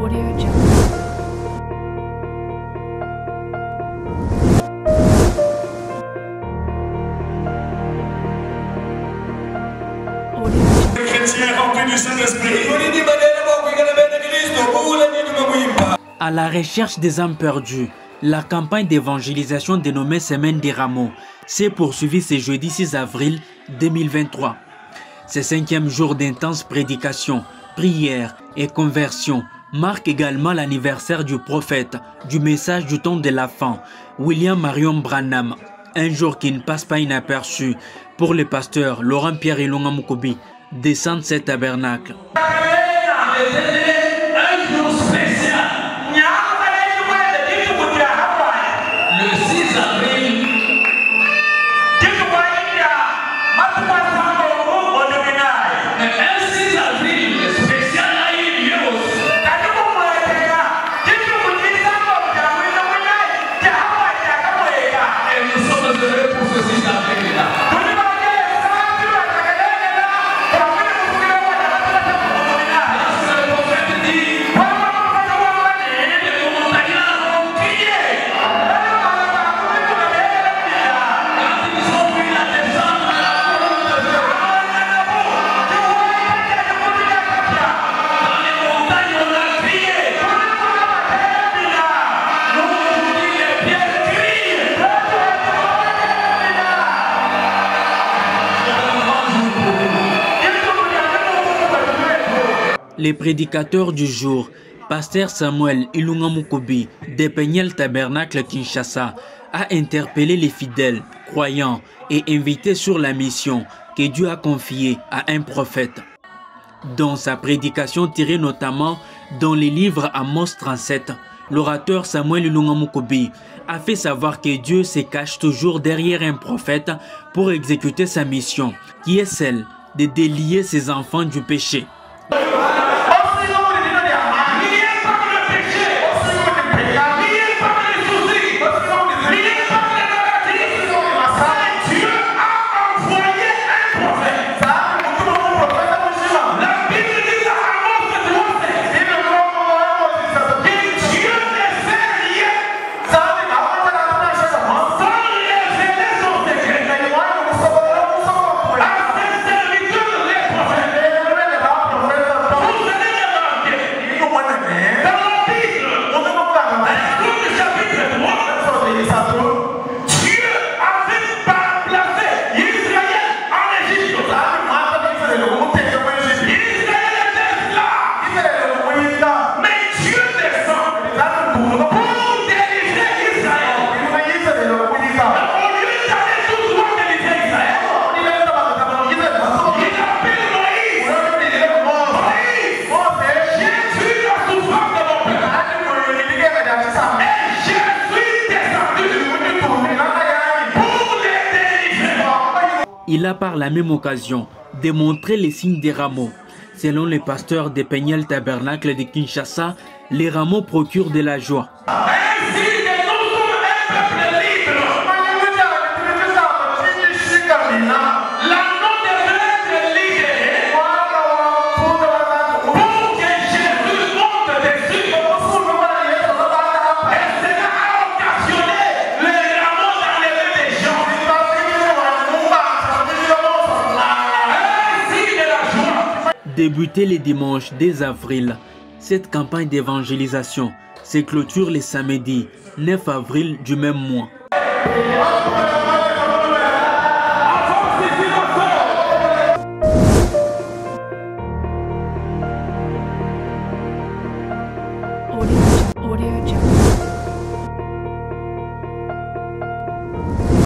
Audio Jungle. À la recherche des âmes perdues, la campagne d'évangélisation dénommée Semaine des Rameaux s'est poursuivie ce jeudi 6 avril 2023. Ce cinquième jour d'intense prédication, prière et conversion marque également l'anniversaire du prophète du message du temps de la fin, William Marion Branham. Un jour qui ne passe pas inaperçu pour le pasteur Laurent Pierre Ilonga Mukobi descendre cet tabernacle. Et Les prédicateurs du jour, Pasteur Samuel Ilunga Mukobi, de Tabernacle Kinshasa, a interpellé les fidèles, croyants et invités sur la mission que Dieu a confiée à un prophète. Dans sa prédication tirée notamment dans les livres Amos 37, l'orateur Samuel Ilunga Mukobi a fait savoir que Dieu se cache toujours derrière un prophète pour exécuter sa mission, qui est celle de délier ses enfants du péché. Il a par la même occasion démontré les signes des rameaux. Selon les pasteurs des Peignel Tabernacle de Kinshasa, les rameaux procurent de la joie. Joie. Débuté les dimanches dès avril, cette campagne d'évangélisation se clôture les samedis 9 avril du même mois.